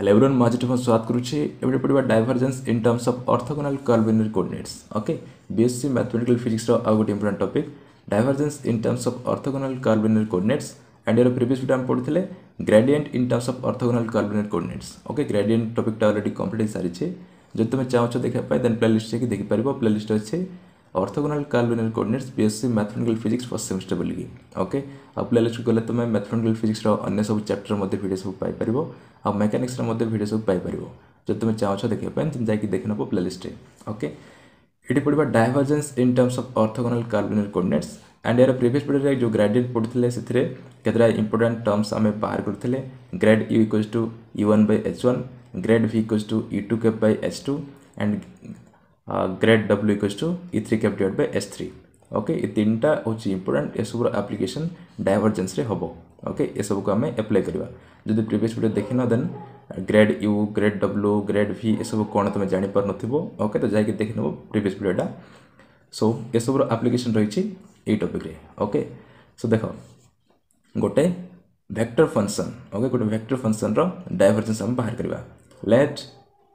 Hello everyone, Mahaji from Swat Kuruchi. Everybody about divergence in terms of orthogonal curvilinear coordinates. Okay, BSc Mathematical Physics ro a good important topic. Divergence in terms of orthogonal curvilinear coordinates. And your previous video আমি পড়িলে gradient in terms of orthogonal curvilinear coordinates okay gradient টপিকটা already complete হয়ে সারিছে যদি তুমি চাহুছ দেখা দেন playlist যাই দেখিপার প্লে লিস্ট অছে orthogonal curvilinear coordinates BSc mathematical physics first semester बोलिकी okay आप्लाइलेक्स गले तुम मैथमेटिकल फिजिक्स अन्य सब चैप्टर मध्य भिडियो सब पाइपर आ मेकानिक्स भिडियो सब पाइपर जो तुम चाहो देखापी तुम जाकि देख नब प्लेलीस्ट ओके ये पड़ा divergence in terms of orthogonal curvilinear coordinates and यार प्रिवियस पीरियड जो ग्रेडियंट पढ़ुले से कतटा इंपोर्टाट टर्म्स आम बाहर करते grad u equals to u by h one grad v equals to u two cap by h and grad W equals to e three cap divide by s three okay ଏ ତିନିଟା ହେଉଛି important ଏସବୁର application ଡାଇଭର୍ଜେନ୍ସରେ ହେବ okay ଏସବୁକୁ ଆମେ apply କରିବା ଯଦି previous video ଦେଖିନ then grad U grad W grad V ଏସବୁ କ'ଣ ତୁମେ ଜାଣିପାରୁନଥିବ ଓକେ ତ ଯାଇକି ଦେଖିନେବ ପ୍ରିଭିୟସ୍ ଭିଡ଼ିଓଟା ସୋ ଏସବୁର ଆପ୍ଲିକେସନ୍ ରହିଛି ଏଇ ଟପିକ୍ରେ ଓକେ ସୋ ଦେଖ ଗୋଟେ ଭେକ୍ଟର ଫଙ୍କସନ୍ ଓକେ ଗୋଟେ ଭେକ୍ଟର ଫଙ୍କସନ୍ର ଡାଇଭର୍ଜେନ୍ସ ଆମେ ବାହାର କରିବା ଲେଟ୍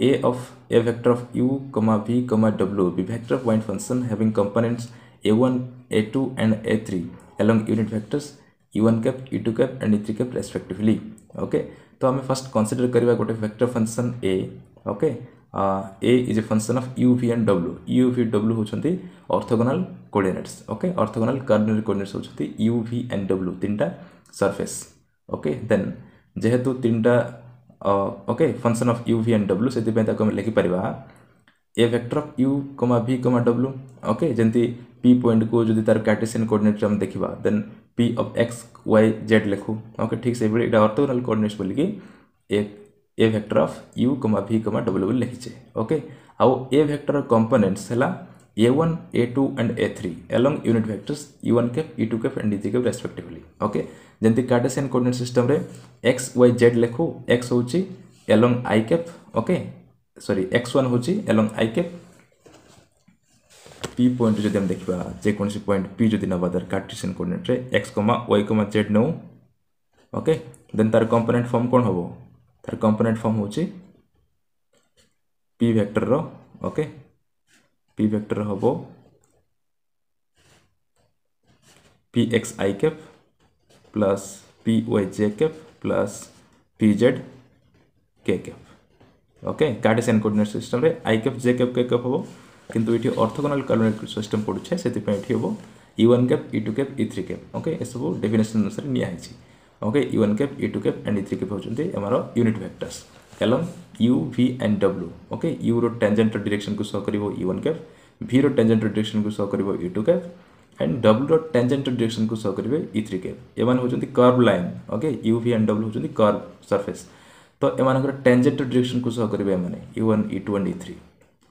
फ़ंक्शन डायभरजेन्स आम बाहर करवा let a of a vector of u comma v comma w be vector point function having components a1 a2 and a3 along unit vectors u1 cap u2 cap and e3 cap respectively okay तो आम first consider करवा गोटे vector function a okay a is a function of u v and w u v w होचंती orthogonal coordinates okay orthogonal cardinal coordinates होचंती u v and w तीनटा surface okay then जेहेतु तीनटा okay function of u v and W से लिखिपर a vector of u comma v comma W okay जमी P point को जो तार cartesian coordinate हम देखा then p of x y z लिखु। ओके ठीक से ये orthogonal coordinates बोलिकी a vector of u comma v comma W बोली लिखिचे ओके आउ ए वेक्टर कंपोनेंट्स है a one a two and a three along unit vectors u one cap e two cap and e three cap respectively okay जमी Cartesian coordinate system रे x Y Z लिखु x हूँ along i cap okay sorry x one हूँ along i cap p point जब हम देखा जेकोसी point P जब नवा दर कार्टेसियन कोऑर्डिनेट रे x comma y comma z नौ ओके देन तार कंपोनेंट फॉर्म कौन हम तार कंपोनेंट फॉर्म हूँ P vector okay P vector হব P X I cap plus P Y J cap plus P Z K cap okay Cartesian coordinate সিস্টমে I cap J cap K cap হব। কিন্তু এটি orthogonal coordinate system পড়ুছে সেপাই এটি হব e one cap e two cap e three cap okay এসব definition অনুসারে নিয়া হয়েছে। Okay e one cap e two cap and E three cap হচ্ছে আমার unit vectors along U, V and W okay? U row tangent direction को show कर one cap भि रो टेंजेंट डायरेक्शन को शो कर two cap, and W tangent direction को show करेंगे इ थ्री कैप। एम होती curve line, okay? U, v and W हूँ कर्व सरफेस। तो एम टेंजेंट डायरेक्शन को शो करेंगे M u one e two, and e three.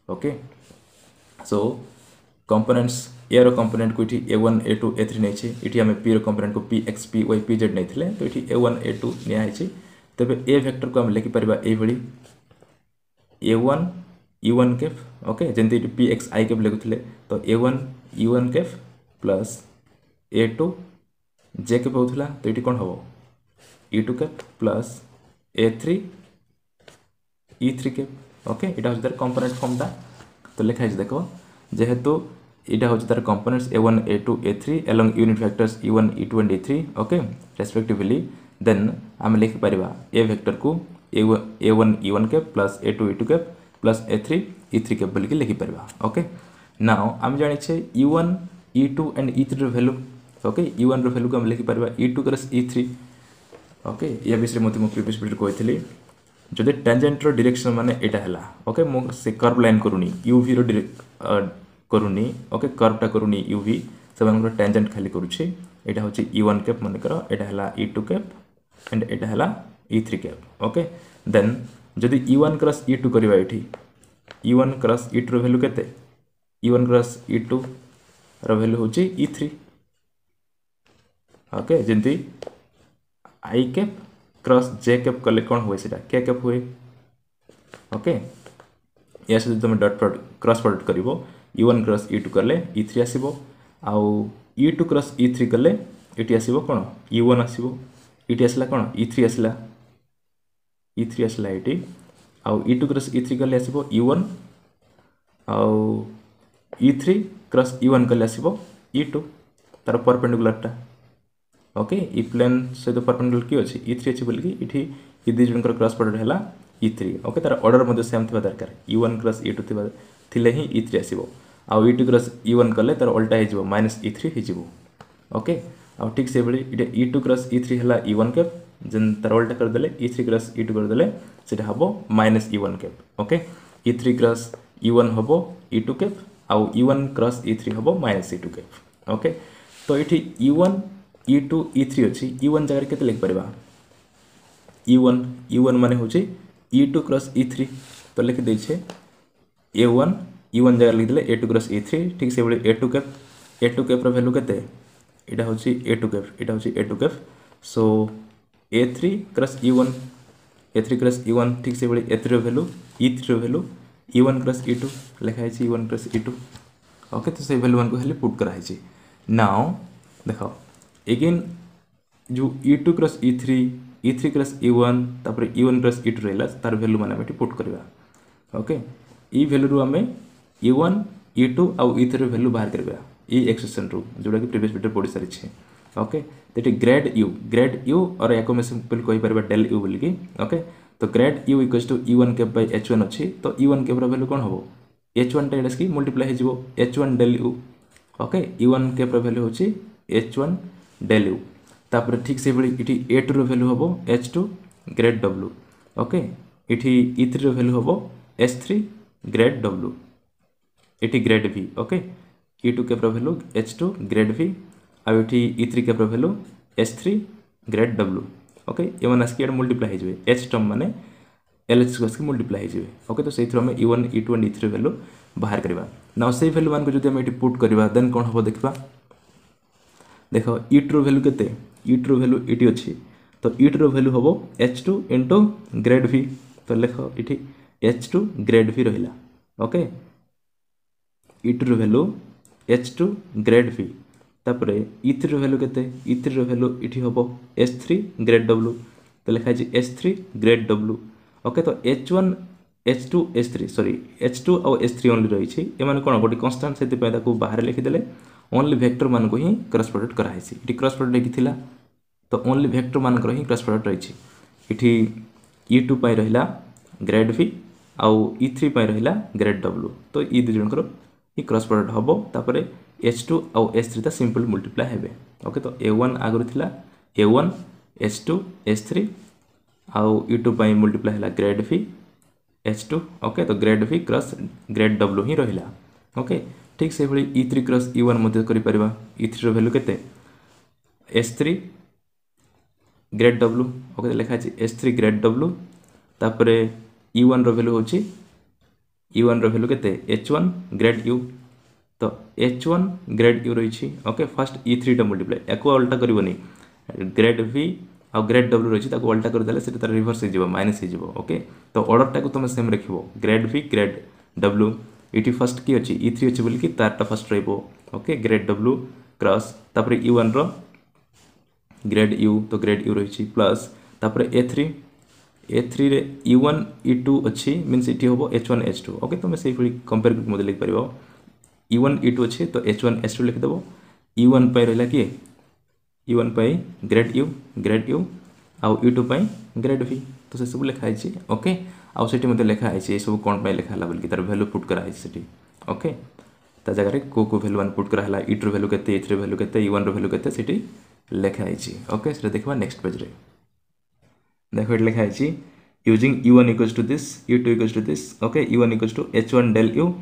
Okay? So, components, A component को A one, A two, A three नहीं P रो component को P X, P, Y, P Z नहीं तो ये ए वन, ए two तेज ए वेक्टर को आम लिखिपर ये A one U one cap okay जमी पी एक्स आई कैप लिखुले तो a one u one cap plus a two j cap होता तो ये कौन हम e two cap plus a three E three cap okay यहाँ हूँ तार कंपोनेंट फर्मटा तो लिखाई देख। जेहेतु यहाँ हूँ तार components a one a two a three along unit factors e one e two and e three okay respectively then आम लिखिपर ए वेक्टर को a one e one cap plus a two e two cap plus a three e three cap बोलिकी लिखिपर okay now आम जाने e one e two and e three value okay e one value को आम लिखिपर e two cross e three okay या विषय मत previous video कही जदि टेंजेंटर डायरेक्शन माने एटा हला। ओके मो से कर्व लाइन करूनी। यूवी करूनी। ओके कर्वटा करूनी यूवी से मानकर टेंजेंट खाली करूछि। एटा होछि ई1 कैप मन करो। एटा हला ई2 कैप ଆଣ୍ଡ ଏଇଟା ହେଲା e three cap okay then ଯଦି e one cross e two କରିବା ଏଠି ଇ ୱାନ୍ କ୍ରସ୍ ଇ ଟୁର ଭ୍ୟାଲ୍ୟୁ କେତେ ଇ ୱାନ୍ କ୍ରସ୍ ଇ ଟୁର ଭ୍ୟାଲ୍ୟୁ ହେଉଛି ଇ ଥ୍ରୀ ଓକେ ଯେମିତି i cap cross j cap କଲେ କ'ଣ ହୁଏ ସେଇଟା କେ କ୍ୟାପ୍ ହୁଏ ଓକେ ଏହା ସହିତ ତୁମେ ଡଟ୍ ପ୍ରଡ଼କ୍ଟ କ୍ରସ୍ ପ୍ରଡ଼କ୍ଟ କରିବ e one cross e two କଲେ ଇ ଥ୍ରୀ ଆସିବ ଆଉ e two cross e three କଲେ ଏଠି ଆସିବ କ'ଣ ଇ ୱାନ୍ ଆସିବ ଇଟି ଆସିଲା କ'ଣ? ଇ ଥ୍ରୀ ଆସିଲା। ଇ ଥ୍ରୀ ଆସିଲା ଏଇଟି ଆଉ E two cross E three କଲେ ଆସିବ ଇ ୱାନ୍ ଆଉ E three cross E one କଲେ ଆସିବ ଇ ଟୁ ତା'ର ପରପେଣ୍ଡିକୁଲାରଟା ଓକେ ଇ ପ୍ଲେନ୍ ସହିତ ପରପେଣ୍ଡିକୁଲାର କି ଅଛି? ଇ ଥ୍ରୀ ଅଛି ବୋଲିକି ଏଠି ଇ ଦୁଇ ଜଣଙ୍କର କ୍ରସ୍ ପ୍ରଡ଼କ୍ଟ ହେଲା ଇ ଥ୍ରୀ ଓକେ ତା'ର ଅର୍ଡ଼ର ମଧ୍ୟ ସେମ୍ ଥିବା ଦରକାର। E one cross e two ଥିବା ଥିଲେ ହିଁ ଇ ଥ୍ରୀ ଆସିବ। ଆଉ e two cross e one କଲେ ତା'ର ଅଲଟା ହେଇଯିବ। ମାଇନସ୍ ଇ ଥ୍ରୀ ହେଇଯିବ। ଓକେ आ ठीक से भाई इ टू क्रस इ थ्री है इन कैप जेन तार वर्ल्ड करदे इ थ्री क्रस इ टू करदे सीटा हम minus e one cap okay e three cross e one हम इ टू कैप आउ इन क्रस इ थ्री हम minus e two cap okay तो ये इ ओन इ टू इ थ्री अच्छी इ ओन जगह के लिखिपर इ ओन इ ओन मान हूँ इ टू क्रस इ थ्री तो लिखिदे ए ओन इ ओन जगह लिखदे a two cross e three ठीक से a two cap a two कैप्र value के यहाँ हूँ ए टू गेफ यहाँ हूँ ए two गेफ so a three cross e one a three cross e one ठीक से भाई ए थ्री रैल्यू इ थ्री रैल्यू इ ओन क्रस इ टू लिखाई इन क्रस इ टू ओके तो सही भैल्यू मानक पुट कराई ना देख एगे जो e two cross e three e three cross e one e one cross e two रहा तार भैल्यू मैंने पुट करवा ओके इ भैल्यूर आम इ ओन इ टू आउ इ थ्री भैल्यू बाहर करवा ଇ ଏକ୍ସପ୍ରେସନ୍ରୁ ଯେଉଁଟାକି ପ୍ରିଭିୟସ୍ ଭିଡ଼ିଓ ପଢ଼ି ସାରିଛେ ଓକେ ତ ଏଠି grad u grad u or ୟାକୁ ଆମେ ସିମ୍ପଲ୍ କହିପାରିବା ଡେଲ୍ ୟୁ ବୋଲିକି ଓକେ ତ grad u equals to e one cap by h one ଅଛି ତ ଇ ୱାନ୍ କେପ୍ର ଭ୍ୟାଲୁ କ'ଣ ହେବ ଏଚ୍ ୱାନ୍ଟା ଏଇଟା ଆସିକି ମଲ୍ଟିପ୍ଲାଏ ହେଇଯିବ h one del u okay e one କେପ୍ର value ହେଉଛି ଏଚ୍ ୱାନ୍ ଡେଲ୍ ୟୁ ତାପରେ ଠିକ୍ ସେଭଳି ଏଠି ଏ ଟୁର ଭ୍ୟାଲୁ ହେବ H two grad W okay ଏଠି ଇ ଥ୍ରୀର ଭ୍ୟାଲୁ ହେବ ଏଚ୍ ଥ୍ରୀ ग्रेड डब्ल्यू ये grad v okay e two केप्र value h two grad v आठी इ थ्री केप्र value h three grad W okay एम आसिक मल्टीप्लाई हो एच टर्म मैंने एल एच आसिक मल्टीप्लाई हो ओके तो से आम e one e two and e three value बाहर करवा ना से भैल्यू मान को आम ये पुट करवा देन कौन हम देखा देख इ टू भैल्यू के इ टू भैल्यू ये अच्छी। तो इ टू भैल्यू हम h two into grad v तो लेख ଏଚ୍ ଟୁ ଗ୍ରେଡ଼୍ ଭି ତାପରେ ଇ ଥ୍ରୀର ଭ୍ୟାଲୁ କେତେ ଇ ଥ୍ରୀର ଭ୍ୟାଲୁ ଏଠି ହେବ ଏଚ୍ ଥ୍ରୀ ଗ୍ରେଡ଼୍ ଡବ୍ଲୁ ତ ଲେଖା ହେଇଛି H three grad W okay ତ h one h two h three sorry h two ଆଉ ଏଚ୍ ଥ୍ରୀ ଓନ୍ଲି ରହିଛି ଏମାନେ କ'ଣ ଗୋଟେ କନଷ୍ଟାଣ୍ଟ ସେଥିପାଇଁ ତାକୁ ବାହାରେ ଲେଖିଦେଲେ ଓନ୍ଲି ଭେକ୍ଟରମାନଙ୍କୁ ହିଁ କ୍ରସ୍ ପ୍ରଡକ୍ଟ କରାହେଇଛି ଏଠି କ୍ରସ୍ ପ୍ରଡକ୍ଟ ଏଠି ଥିଲା ତ ଓନ୍ଲି ଭେକ୍ଟରମାନଙ୍କର ହିଁ କ୍ରସ୍ ପ୍ରଡକ୍ଟ ରହିଛି ଏଠି ଇ ଟୁ ପାଇଁ ରହିଲା ଗ୍ରେଡ଼୍ ଭି ଆଉ ଇ ଥ୍ରୀ ପାଇଁ ରହିଲା ଗ୍ରେଡ଼୍ ଡବ୍ଲୁ ତ ଇ ଦୁଇ ଜଣଙ୍କର ହିଁ କ୍ରସ୍ ପ୍ରଡ଼କ୍ଟ ହେବ ତାପରେ ଏଚ୍ ଟୁ ଆଉ ଏଚ୍ ଥ୍ରୀ ତା ସିମ୍ପଲ୍ ମଲ୍ଟିପ୍ଲାଏ ହେବେ। ଓକେ ତ ଏ ୱାନ୍ ଆଗରୁ ଥିଲା a one h two h three ଆଉ ୟୁ ଟୁ ପାଇଁ ମଲ୍ଟିପ୍ଲାଏ ହେଲା grad v h two okay ତ ଗ୍ରେଡ୍ ଭି କ୍ରସ୍ ଗ୍ରେଡ୍ ଡବ୍ଲୁ ହିଁ ରହିଲା। ଓକେ ଠିକ୍ ସେଭଳି e three cross e one ମଧ୍ୟ କରିପାରିବା। ଇ ଥ୍ରୀର ଭ୍ୟାଲୁ କେତେ? H three grad W okay ଲେଖା ଅଛି ଏଚ୍ ଥ୍ରୀ ଗ୍ରେଡ୍ ଡବ୍ଲୁ ତାପରେ ଇ ୱାନ୍ର ଭ୍ୟାଲୁ ହେଉଛି ୟୁଏନ୍ର ଭ୍ୟାଲୁ କେତେ? ଏଚ୍ ୱାନ୍ ଗ୍ରେଡ୍ ୟୁ ତ ଏଚ୍ ୱାନ୍ ଗ୍ରେଡ୍ ୟୁ ରହିଛି। ଓକେ ଫାର୍ଷ୍ଟ ଇ ଥ୍ରୀଟା ମଲ୍ଟିପ୍ଲାଏ ୟାକୁ ଅଲଟା କରିବନି। ଗ୍ରେଡ୍ ଭି ଆଉ ଗ୍ରେଡ୍ ଡବ୍ଲ୍ୟୁ ରହିଛି ତାକୁ ଅଲଟା କରିଦେଲେ ସେଟା ତାର ରିଭର୍ସ ହେଇଯିବ ମାଇନସ୍ ହେଇଯିବ। ଓକେ ତ ଅର୍ଡ଼ରଟାକୁ ତୁମେ ସେମ୍ ରଖିବ। ଗ୍ରେଡ୍ ଭି ଗ୍ରେଡ୍ ଡବ୍ଲ୍ୟୁ ଏଠି ଫାର୍ଷ୍ଟ କି ଅଛି? ଇ ଥ୍ରୀ ଅଛି ବୋଲିକି ତାରଟା ଫାର୍ଷ୍ଟ ରହିବ। ଓକେ ଗ୍ରେଡ୍ ଡବ୍ଲ୍ୟୁ କ୍ରସ୍ ତାପରେ ୟୁ ୱାନ୍ର ଗ୍ରେଡ୍ ୟୁ ତ ଗ୍ରେଡ୍ ୟୁ ରହିଛି। ପ୍ଲସ୍ ତାପରେ ଏ ଥ୍ରୀ ଏ ଥ୍ରୀରେ ଇ ୱାନ୍ ଇ ଟୁ ଅଛି ମିନ୍ସ ଏଠି ହେବ h one h two okay ତୁମେ ସେଇଭଳି କମ୍ପେୟାର କରିକି ମଧ୍ୟ ଲେଖିପାରିବ ଇ ୱାନ୍ ଇ ଟୁ ଅଛି ତ ଏଚ୍ ୱାନ୍ ଏଚ୍ ଟୁ ଲେଖିଦେବ ଇ ୱାନ୍ ପାଇଁ ରହିଲା କିଏ ଇ ୱାନ୍ ପାଇଁ ଗ୍ରେଡ୍ ୟୁ ଗ୍ରେଡ୍ ୟୁ ଆଉ ଇ ଟୁ ପାଇଁ ଗ୍ରେଡ୍ ଭି ତ ସେସବୁ ଲେଖା ହେଇଛି ଓକେ ଆଉ ସେଠି ମଧ୍ୟ ଲେଖା ହେଇଛି ଏସବୁ କ'ଣ ପାଇଁ ଲେଖା ହେଲା ବୋଲିକି ତାର ଭ୍ୟାଲୁ ପୁଟ୍ କରାହେଇଛି ସେଠି ଓକେ ତା ଜାଗାରେ କେଉଁ କେଉଁ ଭ୍ୟାଲୁ ୱାନ୍ ପୁଟ୍ କରାହେଲା ଇଟ୍ର ଭ୍ୟାଲୁ କେତେ ଏଥ୍ର ଭ୍ୟାଲୁ କେତେ ଇ ୱାନ୍ର ଭ୍ୟାଲୁ କେତେ ସେଠି ଲେଖା ହେଇଛି ଓକେ ସେଟା ଦେଖିବା ନେକ୍ସଟ ପେଜ୍ରେ ये लिखा है using u one equals to this u two equals to this okay u one equals to h one del u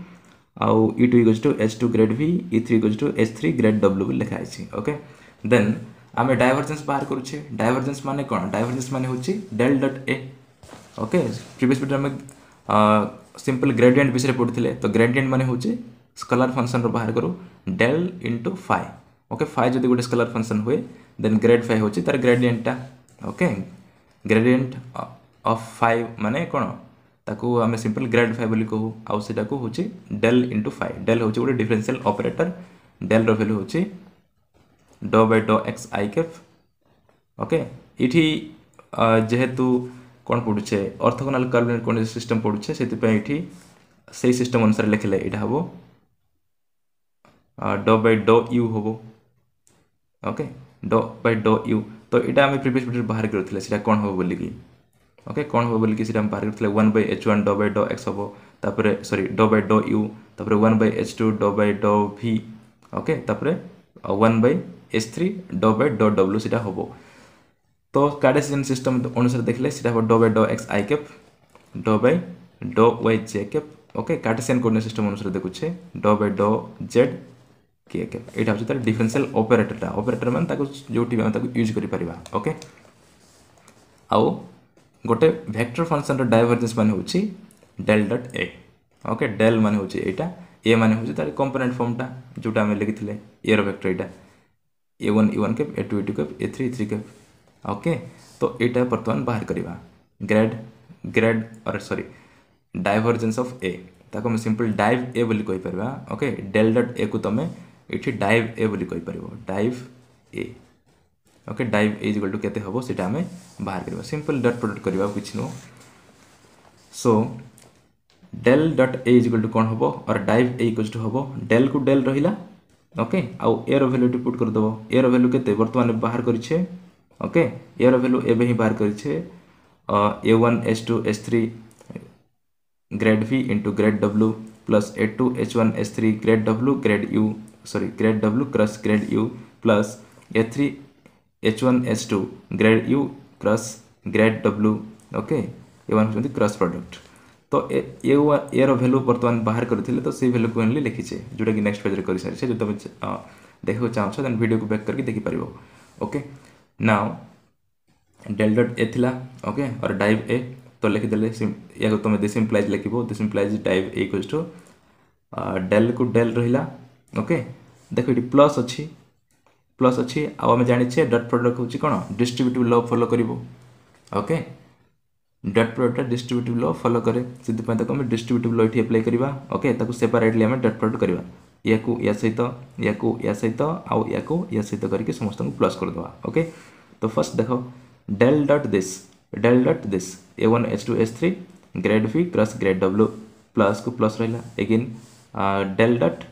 आउ u two equals to h two grad v e three equals to h three grad W भी है okay then आम डायभरजेन्स बाहर करुचे डायभरजेन्स माने कौन divergence माने होची del dot a okay previous video में सिंपल ग्रेडियंट विषय पढ़ी तो ग्रेडियंट माने होची स्कलार फ़ंक्शन रो बाहर करू del into phi okay phi जब गोटे स्कलार फ़ंक्शन हुए देन ग्रेड फाइव होची तार ग्रेडियंटा ओके ଗ୍ରେଡ଼ିଏଣ୍ଟ ଅଫ୍ ଫାଇଭ୍ ମାନେ କ'ଣ ତାକୁ ଆମେ ସିମ୍ପଲ୍ ଗ୍ରେଡ଼ ଫାଇଭ୍ ବୋଲି କହୁ ଆଉ ସେଇଟାକୁ ହେଉଛି ଡେଲ୍ ଇଣ୍ଟୁ ଫାଇଭ୍ ଡେଲ୍ ହେଉଛି ଗୋଟେ ଡିଫରେନ୍ସିଆଲ୍ ଅପରେଟର୍ ଡେଲ୍ର ଭ୍ୟାଲ୍ୟୁ ହେଉଛି d by d x i cap okay ଏଇଠି ଯେହେତୁ କ'ଣ ପଡ଼ୁଛେ ଅର୍ଥଗୋନାଲ କାଲକୁଲେଟ୍ କ'ଣ ସିଷ୍ଟମ୍ ପଡ଼ୁଛେ ସେଥିପାଇଁ ଏଇଠି ସେଇ ସିଷ୍ଟମ୍ ଅନୁସାରେ ଲେଖିଲେ ଏଇଟା ହେବ ଡ ବାଇ ଡ ୟୁ ହେବ okay D by D U ତ ଏଇଟା ଆମେ ପ୍ରିଭିୟସ୍ ଭିଡ଼ିଓରେ ବାହାର କରିଥିଲେ ସେଇଟା କ'ଣ ହେବ ବୋଲିକି ଓକେ କ'ଣ ହେବ ବୋଲିକି ସେଇଟା ଆମେ ବାହାର କରିଥିଲେ one by H one D by D X ହେବ ତାପରେ sorry D by D U ତାପରେ one by H two D by D V okay ତାପରେ one by H three D by D W ସେଇଟା ହେବ ତ କାର୍ଡେସିଆନ୍ ସିଷ୍ଟମ୍ ଅନୁସାରେ ଦେଖିଲେ ସେଇଟା ହେବ D by D X I cap D by D Y J cap okay cartesian coordinate system अनुसार देखुचे ड बाय ड जेड କିଏ କେ ଏଇଟା ହେଉଛି ତା'ର ଡିଫରେନ୍ସିଆଲ ଅପରେଟରଟା ଅପରେଟର ମାନେ ତାକୁ ଯେଉଁଠି ଆମେ ତାକୁ ୟୁଜ୍ କରିପାରିବା ଓକେ ଆଉ ଗୋଟେ ଭେକ୍ଟର ଫଙ୍କସନ୍ର ଡାଇଭରଜେନ୍ସ ମାନେ ହେଉଛି del dot A okay del ମାନେ ହେଉଛି ଏଇଟା ଏ ମାନେ ହେଉଛି ତା'ର କମ୍ପୋନେଣ୍ଟ ଫର୍ମଟା ଯେଉଁଟା ଆମେ ଲେଖିଥିଲେ ଏର ଭେକ୍ଟର ଏଇଟା A one A one cap A two A two cap A three three cap okay ତ ଏଇଟା ବର୍ତ୍ତମାନ ବାହାର କରିବା grad grad or sorry divergence of A ତାକୁ ଆମେ ସିମ୍ପଲ୍ ଡାଇଭ୍ ଏ ବୋଲି କହିପାରିବା ଓକେ ଡେଲ୍ ଡଟ୍ ଏକୁ ତୁମେ को एठी डाइव ए बोली कहि परबो div A okay div A equal to सेटा हमें बाहर करबा सिंपल डॉट प्रोडक्ट करबा कुछ no so del dot A equal to कोन हबो और डाइव ए इक्वल टू हबो डेल को डेल रहिला। ओके आउ एर भैल्यूटी पुट करदेव एर भैल्यू के बर्तमान बाहर करे ओके एर भैल्यू एवं ही बाहर करे A one H two H three grad V into grad W plus A two H one H three grad W grad U sorry grad W cross grad U plus A three H one H two grad U cross grad W okay A one हूँ cross product तो एर value बर्तमान बाहर करते तो से value को लिखीचे जोटा कि नेक्स्ट पेज कर सारी जो तुम देखा चाहो देन वीडियो को बैक करके देखिपार okay now del dot A थिला ओके और डाइव ए तो लिखिदे या तुम दिस इम्प्लाइज लिख this implies div A equals okay ଦେଖ ଏଠି ପ୍ଲସ୍ ଅଛି। ପ୍ଲସ୍ ଅଛି। ଆଉ ଆମେ ଜାଣିଛେ ଡଟ୍ ପ୍ରଡ଼କ୍ଟ ହେଉଛି କ'ଣ? ଡିଷ୍ଟ୍ରିବ୍ୟୁଟିଭ୍ ଲ ଫଲୋ କରିବ। ଓକେ ଡଟ୍ ପ୍ରଡ଼କ୍ଟଟା ଡିଷ୍ଟ୍ରିବ୍ୟୁଟିଭ୍ ଲ ଫଲୋ କରେ। ସେଥିପାଇଁ ତାକୁ ଆମେ ଡିଷ୍ଟ୍ରିବ୍ୟୁଟିଭ୍ ଲ ଏଠି ଆପ୍ଲାଏ କରିବା। ଓକେ ତାକୁ ସେପାରେଟ୍ଲି ଆମେ ଡଟ୍ ପ୍ରଡ଼କ୍ଟ କରିବା। ୟାକୁ ୟା ସହିତ ୟାକୁ ୟା ସହିତ ଆଉ ୟାକୁ ୟା ସହିତ କରିକି ସମସ୍ତଙ୍କୁ ପ୍ଲସ୍ କରିଦେବା। ଓକେ ତ ଫର୍ଷ୍ଟ ଦେଖ del dot this del dot this A one H two H three grad V plus grad W ପ୍ଲସ୍କୁ plus ରହିଲା। ଏଗେନ୍ ଡେଲ୍ ଡଟ୍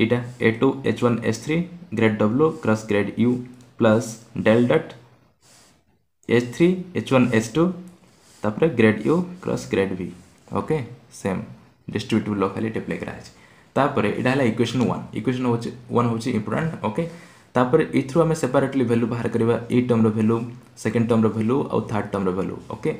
इटा A two H one H three grad W cross grad U plus del dot H three H one H two तापर grad U cross grad V okay same distributive law खाली डिप्ले कराई तापर यहाँ है equation one equation one हूँ important okay तापर you आम सेपरेटली भैल्यू बाहर करवा ए term value second term value आउ थर्ड टर्म रैल्यू ओके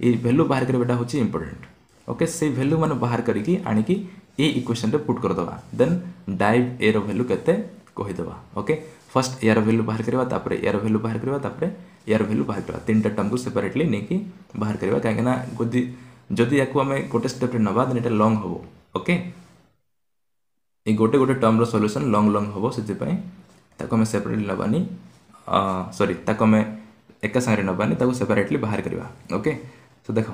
ये भैल्यू बाहर करवाटा हूँ इंपोर्टाट ଇମ୍ପୋର୍ଟାଣ୍ଟ ଓକେ ସେଇ ଭ୍ୟାଲୁ ମାନେ ବାହାର କରିକି ଆଣିକି ଏଇ ଇକ୍ୱେସନ୍ରେ ପୁଟ୍ କରିଦେବା। ଦେନ୍ ଡାଇଭ୍ ଏର ଭ୍ୟାଲୁ କେତେ କହିଦେବା। ଓକେ ଫାର୍ଷ୍ଟ ଏୟାର ଭ୍ୟାଲୁ ବାହାର କରିବା ତାପରେ ଏୟାର ଭ୍ୟାଲୁ ବାହାର କରିବା ତାପରେ ଏୟାର ଭ୍ୟାଲୁ ବାହାର କରିବା। ତିନିଟା ଟର୍ମକୁ ସେପାରେଟଲି ନେଇକି ବାହାର କରିବା। କାହିଁକିନା ଯଦି ଯଦି ୟାକୁ ଆମେ ଗୋଟେ ଷ୍ଟେପ୍ରେ ନେବା ଦେନ୍ ଏଇଟା ଲଙ୍ଗ୍ ହେବ। ଓକେ এই ଗୋଟେ ଗୋଟେ ଟର୍ମର ସଲ୍ୟୁସନ୍ ଲଙ୍ଗ୍ ଲଙ୍ଗ୍ ହେବ। ସେଥିପାଇଁ ତାକୁ ଆମେ ସେପାରେଟଲି ନେବାନି। ସରି ତାକୁ ଆମେ ଏକା ସାଙ୍ଗରେ ନେବାନି। ତାକୁ ସେପାରେଟଲି ବାହାର କରିବା। ଓକେ ତ ଦେଖ।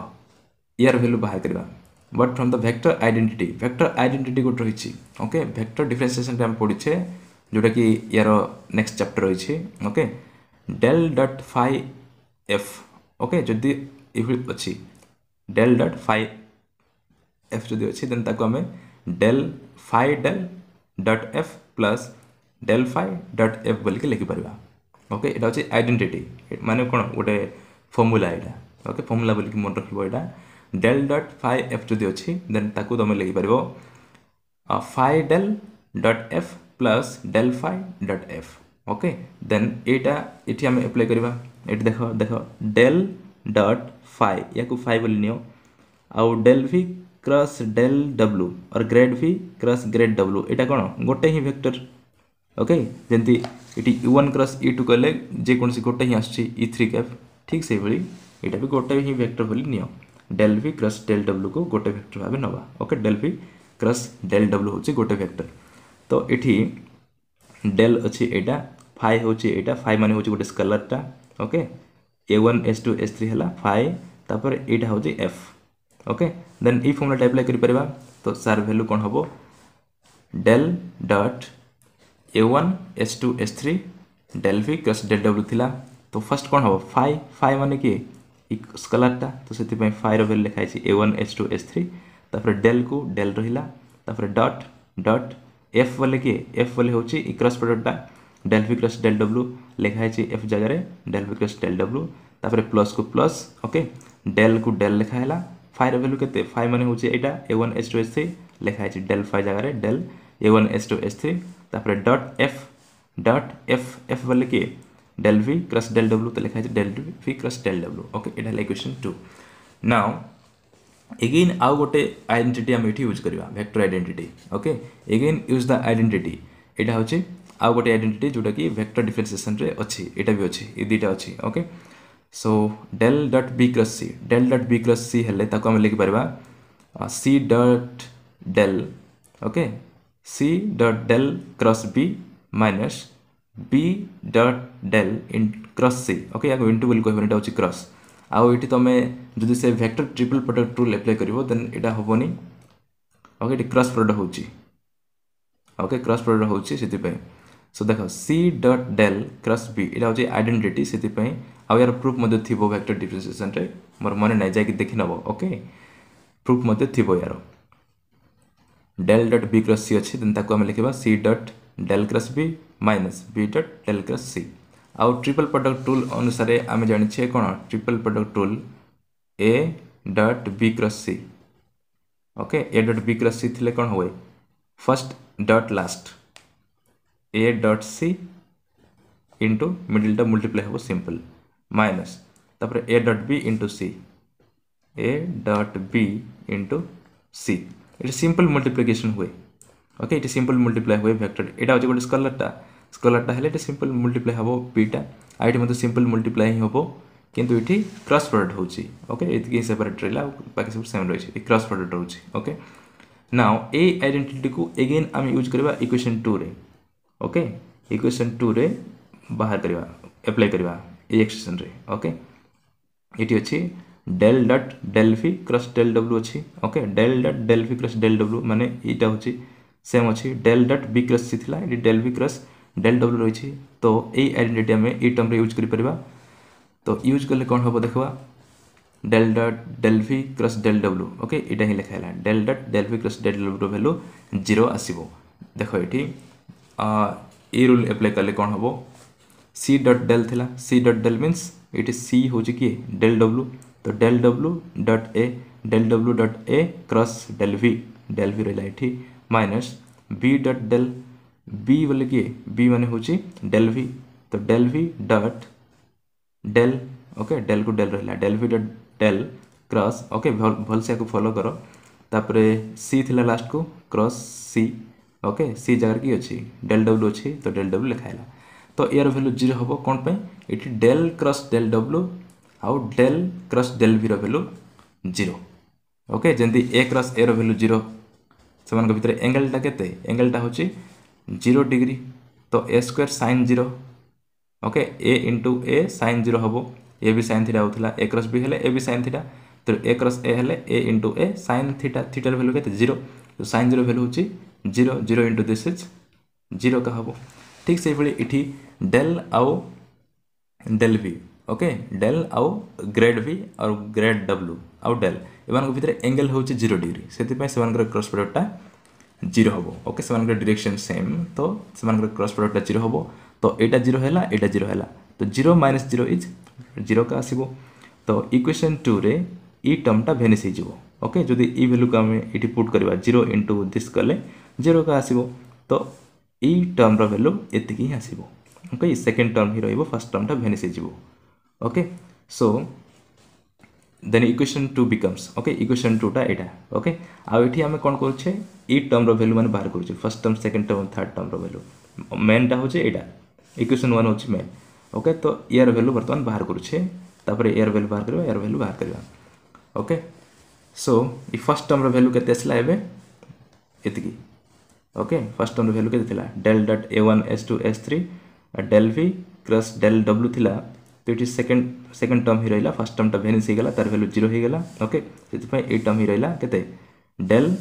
ইয়ার ভ্যালু ବାହାର କରିବା but from the vector identity vector identity ଗୋଟେ ରହିଛି ଓକେ ଭେକ୍ଟର ଡିଫରେନ୍ସିଏସନ୍ରେ ଆମେ ପଢ଼ିଛେ ଯେଉଁଟାକି ୟାର ନେକ୍ସଟ ଚାପ୍ଟର ରହିଛି okay del dot phi F okay ଯଦି ଏଭଳି ଅଛି ଡେଲ୍ ଡଟ୍ ଫାଇ ଏଫ୍ ଯଦି ଅଛି ଦେନ୍ ତାକୁ ଆମେ del phi del dot f plus del phi dot f ବୋଲିକି ଲେଖିପାରିବା ଓକେ ଏଇଟା ହେଉଛି ଆଇଡେଣ୍ଟିଟି ମାନେ କ'ଣ ଗୋଟେ ଫର୍ମୁଲା ଏଇଟା ଓକେ ଫର୍ମୁଲା ବୋଲିକି ମନେ ରଖିବ ଏଇଟା डेल डट फाइ एफ़ जदि अच्छी देन ताकू तुम लिखिपर phi del dot f plus del phi dot f okay then यहाँ ये आम एप्लाय करवा। देख देख डेल डट फाइ या फाइ बोली नियो। आउ del V cross del W और grad V cross grad W यहाँ कौन गोटे ही भेक्टर ओके जमी U one cross E two कले जेकोसी गोटे ही आस थ्री कैप ठीक से भाई यहाँ भी गोटे ही भेक्टर बोली नियो। ଡେଲ୍ ଭି କ୍ରସ୍ ଡେଲ୍ ଡବ୍ଲୁକୁ ଗୋଟେ ଭେକ୍ଟର ଭାବେ ନେବା okay del v cross del W ହେଉଛି ଗୋଟେ ଭେକ୍ଟର ତ ଏଠି ଡେଲ୍ ଅଛି ଏଇଟା ଫାଇ ହେଉଛି ଏଇଟା ଫାଇ ମାନେ ହେଉଛି ଗୋଟେ ସ୍କେଲର୍ଟା okay A one S two S three ହେଲା ଫାଇ ତାପରେ ଏଇଟା ହେଉଛି ଏଫ୍ ଓକେ ଦେନ୍ ଏଇ ଫର୍ମୁଲାଟା ଆପ୍ଲାଏ କରିପାରିବା ତ ସାର୍ ଭ୍ୟାଲୁ କ'ଣ ହେବ del dot A one S two S three del V cross del W ଥିଲା ତ ଫାର୍ଷ୍ଟ କ'ଣ ହେବ ଫାଇ ଫାଇ ମାନେ କିଏ कलरटा तो से फायर भेल्यू लिखाई A one H two H three तापर डेल को डेल रहा तापर डट डट एफ़ बोले किए एफ़ बोले हूँ इक्रस प्रडक्टा del V cross del W लिखाई एफ़ जगह del V cross del W तापर प्लस को प्लस ओके डेल को डेल लिखाला फायर भैल्यू के फाइव मैंने हूँ यहाँ A one H two H three लिखाई डेल फाइव जगार del A one H two H three तापर dot F dot F F वाले किए del V cross del W तो लिखा है डेल भि क्रस डेल डब्ल्यू ओके ये इक्वेशन टू नाउ एगेन आउ गोटे आईडेट आम ये यूज़ करवा vector आईडेट okay eigen use the आईडेट यहाँ हूँ आउ गोटे आईडेट जोटा कि भेक्टर डिफरेन्सीसन अच्छी यहाँ भी अच्छी ये दुटा अच्छी okay so del dot B cross C del dot B cross C हेल्ले आम लिखिपर C dot del okay C dot del cross B minus B dot del in cross C okay ୟାକୁ ଇଣ୍ଟୁ ବୋଲି କହିବନି ଏଇଟା ହେଉଛି କ୍ରସ୍ ଆଉ ଏଇଠି ତୁମେ ଯଦି ସେ vector triple product rule apply କରିବ ଦେନ୍ ଏଇଟା ହେବନି ଓକେ ଏଠି କ୍ରସ୍ ପ୍ରଡ଼କ୍ଟ ହେଉଛି ଓକେ କ୍ରସ୍ ପ୍ରଡ଼କ୍ଟ ହେଉଛି ସେଥିପାଇଁ সো দেখ C dot del cross B এটা হচ্ছে আইডেন্টিটি সেপাই ଆଉ ଏହାର ପ୍ରୁଫ୍ ମଧ୍ୟ ଥିବ ଭେକ୍ଟର ଡିଫରେନ୍ସିଏସନ୍ରେ ମୋର ମନେ ନାହିଁ ଯାଇକି ଦେଖିନେବ ଓକେ ପ୍ରୁଫ୍ ମଧ୍ୟ ଥିବ ଏହାର del dot B cross C ଅଛି ଦେନ୍ ତାକୁ ଆମେ ଲେଖିବା C dot del cross B minus B dot del cross C ଆଉ ଟ୍ରିପଲ୍ ପ୍ରଡ଼କ୍ଟ ଟୁଲ୍ ଅନୁସାରେ ଆମେ ଜାଣିଛେ କ'ଣ triple product tool A dot B cross C okay A dot B cross C ଥିଲେ କ'ଣ ହୁଏ first dot last A dot C into ମିଡ଼ିଲ୍ଟା multiply ହେବ simple minus ତାପରେ A dot B into C A dot b into C ଏଠି simple multiplication ହୁଏ okay ये simple multiply हुए vector यहाँ हूँ गोटे स्कलरटा स्कलरटा है सिंपल मल्टीप्लाई हम बीटा आई मतलब सिंपल मल्टीप्लाई ही हम किंतु ये क्रस प्रडक्ट होची ओके ये सेपरेट रहा बाकी सब सेम रही क्रस प्रडक्ट होची ओके नाउ ए आइडेंटिटी को एगेन आम यूज़ करवा इक्वेशन टू रे ओके इक्वेशन टू रे बाहर करवा एप्लाई करवा ए एक्सप्रेशन रे ओके ये अच्छी del dot del V cross del W अच्छी okay del dot del V cross del W माने यहाँ हूँ सेम अच्छी del dot B cross C थी ये del V cross del W रही तो यही आइडेंटिटी आम ये टर्म यूज़ कर तो यूज़ कले कौन हम देखा del dot del V cross del W okay यहाँ ही लिखा del dot del V cross del W value zero आसो देख ये रूल एप्लाय कले कौन हम सी डट डेल थिला सी डट डेल मीन्स ये सी हूँ किए डेल डब्ल्यू तो del W dot A del W dot A cross del V del V रहा ये minus B dot del B बोले किए बी मान हूँ डेल भि तो del V dot del okay del को डेल रहा del V dot del cross okay भल से फॉलो कर। तापर सी थिला लास्ट को क्रस सी ओके सी जगह कि अच्छी डेल डब्ल्यू अच्छी तो डेल डब्ल्यू लिखाला तो यार भैल्यू ज़ीरो हम कौन ये डेल क्रस डेल डब्ल्यू आउ del cross del V value zero okay जमी A cross a value zero ସେମାନଙ୍କ ଭିତରେ ଏଙ୍ଗେଲଟା କେତେ? ଏଙ୍ଗେଲଟା ହେଉଛି ଜିରୋ ଡିଗ୍ରୀ ତ A square sine zero okay A into A sine zero ହେବ। ଏ ବି ସାଇନ୍ ଥିଟା ହେଉଥିଲା। ଏ cross ବି ହେଲେ ଏ ବି ସାଇନ୍ ଥିଟା ତେଣୁ ଏ କ୍ରସ୍ ଏ ହେଲେ a into a sine theta ଥିଟାର value କେତେ? ଜିରୋ ସାଇନ୍ ଜିରୋ ଭ୍ୟାଲୁ ହେଉଛି zero zero into this is zero କା ହେବ। ଠିକ୍ ସେଇଭଳି ଏଠି ଡେଲ୍ ଆଉ ଡେଲ୍ ଭି ଓକେ ଡେଲ୍ ଆଉ ଗ୍ରେଡ୍ ଭି ଆଉ ଗ୍ରେଡ୍ ଡବ୍ଲୁ ଆଉ ଡେଲ୍ ଏମାନଙ୍କ ଭିତରେ ଏଙ୍ଗେଲ୍ ହେଉଛି ଜିରୋ ଡିଗ୍ରୀ ସେଥିପାଇଁ ସେମାନଙ୍କର କ୍ରସ୍ ପ୍ରଡ଼କ୍ଟଟା ଜିରୋ ହେବ ଓକେ ସେମାନଙ୍କର ଡିରେକ୍ସନ୍ ସେମ୍ ତ ସେମାନଙ୍କର କ୍ରସ୍ ପ୍ରଡ଼କ୍ଟଟା ଜିରୋ ହେବ ତ ଏଇଟା ଜିରୋ ହେଲା ଏଇଟା ଜିରୋ ହେଲା ତ ଜିରୋ ମାଇନସ୍ ଜିରୋ ଇଜ୍ ଜିରୋକା ଆସିବ ତ ଇକ୍ୱେସନ୍ ଟୁରେ ଇ ଟର୍ମଟା ଭେନିସ୍ ହେଇଯିବ। ଓକେ ଯଦି ଇ ଭ୍ୟାଲୁକୁ ଆମେ ଏଠି ପୁଟ୍ କରିବା ଜିରୋ ଇଣ୍ଟୁ ଦିସ୍ କଲେ ଜିରୋକା ଆସିବ। ତ ଇ ଟର୍ମର ଭ୍ୟାଲୁ ଏତିକି ହିଁ ଆସିବ। ଓକେ ସେକେଣ୍ଡ ଟର୍ମ ହିଁ ରହିବ ଫାର୍ଷ୍ଟ ଟର୍ମଟା ଭେନିସ୍ ହେଇଯିବ। Okay so then equation two becomes okay equation টুটা এটা ওকে আউ এটি আমি କ'ଣ କରୁଛେ ଇ ଟର୍ମର ଭ୍ୟାଲୁ ମାନେ ବାହାର କରୁଛେ first term second term third ଟର୍ମର value ମେନ୍ଟା ହେଉଛି ଏଇଟା ଇକ୍ୱେସନ୍ ୱାନ୍ ହେଉଛି ମେନ୍ ଓକେ ତ ଏୟାର ଭ୍ୟାଲୁ ବର୍ତ୍ତମାନ ବାହାର କରୁଛେ ତାପରେ ଏୟାର ଭ୍ୟାଲୁ ବାହାର କରିବା ଏୟାର ଭ୍ୟାଲୁ ବାହାର କରିବା ଓକେ ସୋ ଇ ଫାର୍ଷ୍ଟ ଟର୍ମର ଭ୍ୟାଲୁ କେତେ ଆସିଲା ଏବେ ଏତିକି ଓକେ ଫାର୍ଷ୍ଟ ଟର୍ମର ଭ୍ୟାଲୁ କେତେ ଥିଲା del dot A one S two S three del V cross del W ଥିଲା तो ये सेकंड सेकंड टर्म ही रहा फास्ट टर्म टा भेनिश होगा तार भैल्यू ज़ीरो होगा ओके से टर्म ही रहा के del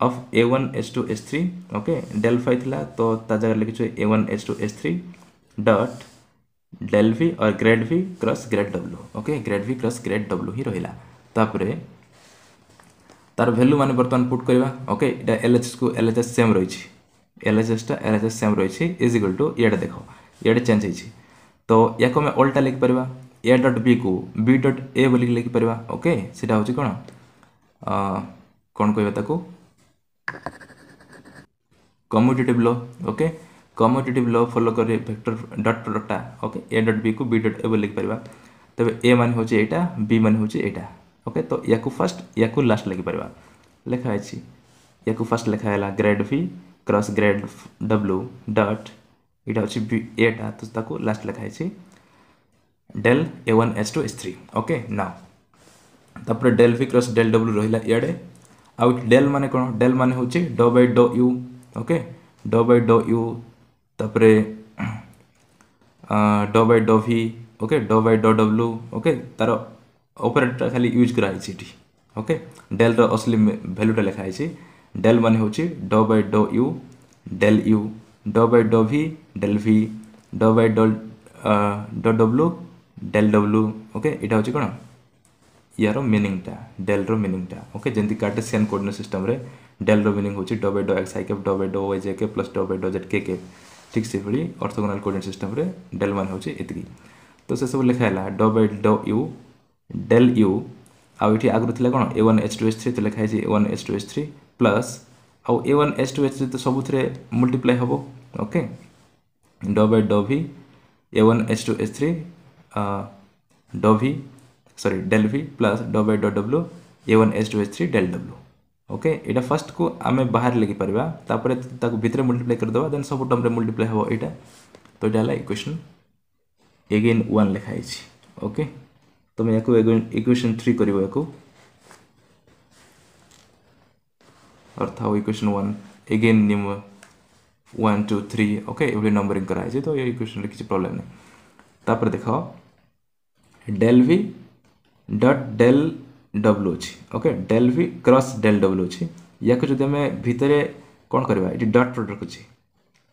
of A one S two S three okay del phi था तो जगह लिखी लिखीचे A one H two S three dot del V और grad V cross grad W okay grad V cross grad W ही रहा तार value मैंने बर्तमान put करवा ओके एल एच एस को एल एच एस सेम रही L H एसटा L H S same रही is equal to इे देख इे चेज होती तो या अल्टा लिखिपर ए डट बी को बी डट ए बोल लिखिपर ओके? सीटा हूँ कौन कौन कह कम्युटेटिव ल ओके? कम्युटेटिव ल फलो कर भेक्टर डट प्रडक्टा ओके? ए डट बी को बी डट ए बोल लिखिपर तेज ए मान हूँ यहाँ बी मान हूँ यहाँ ओके? तो या फास्ट या लास्ट लिखिपर लिखाई या first लिखाला grad V cross grad W dot ଏଇଟା ଅଛି ବି ଏଟା ତ ତାକୁ ଲାଷ୍ଟ ଲେଖା ହେଇଛି del A one H two H three okay now ତାପରେ ଡେଲ୍ ଭି କ୍ରସ୍ ଡେଲ୍ ଡବ୍ଲ୍ୟୁ ରହିଲା ଇଆଡ଼େ ଆଉ ଡେଲ୍ ମାନେ କ'ଣ ଡେଲ୍ ମାନେ ହେଉଛି D by D U okay D by D U ତାପରେ D by D V okay D by D W okay ତାର ଅପରେଟରଟା ଖାଲି ୟୁଜ୍ କରାହେଇଛି ଏଠି ଓକେ ଡେଲ୍ର ଅସଲି ଭ୍ୟାଲୁଟା ଲେଖା ହେଇଛି ଡେଲ୍ ମାନେ ହେଉଛି D by D U del U D by D V del V D by D W del W okay ଏଇଟା ହେଉଛି କ'ଣ ୟାର ମିନିଂଟା ଡେଲ୍ର ମିନିଂଟା ଓକେ ଯେମିତି କାର୍ଟେସିଆନ୍ କୋଡ଼ିନେଟ୍ ସିଷ୍ଟମ୍ରେ ଡେଲ୍ର ମିନିଂ ହେଉଛି d by d x i cap d by d y j k plus d by d z k k ଠିକ୍ ସେଭଳି ଅର୍ଥଗୋନାଲ୍ କୋଡ଼ିନେଟ୍ ସିଷ୍ଟମ୍ରେ ଡେଲ୍ ମାନ ହେଉଛି ଏତିକି ତ ସେସବୁ ଲେଖା ହେଲା d by d u del u ଆଉ ଏଠି ଆଗରୁ ଥିଲା କ'ଣ e one h two h three ତ ଲେଖା ହେଇଛି e one h two h three plus ଆଉ e one h two h three ତ ସବୁଥିରେ ମଲ୍ଟିପ୍ଲାଏ ହେବ okay d by d v e one h two h three d v sorry del v plus d by d W e one h two h three del W okay ଏଇଟା ଫାର୍ଷ୍ଟକୁ ଆମେ ବାହାରେ ଲେଖିପାରିବା ତାପରେ ତାକୁ ଭିତରେ multiply କରିଦେବା ଦେନ୍ ସବୁ ଟର୍ମରେ multiply ହେବ ଏଇଟା। ତ ଏଇଟା ହେଲା ଇକ୍ୱେସନ୍ ଏଗେନ୍ ୱାନ୍ ଲେଖା ହେଇଛି ଓକେ ତୁମେ ୟାକୁ ଇକ୍ୱେସନ୍ ଥ୍ରୀ କରିବ ୟାକୁ। थ्री कर अर्थात इक्वेशन वन एगेन निम वन टू थ्री ओके ये नंबरिंग कराई तो ये इक्वेशन रे किसी प्रॉब्लम नहीं तापर देख डेल भि डट डेल डब्ल्यू अच्छी okay del v cross del W अच्छी या जो आम भितर कौन करवा ये डट प्रडक्ट अच्छी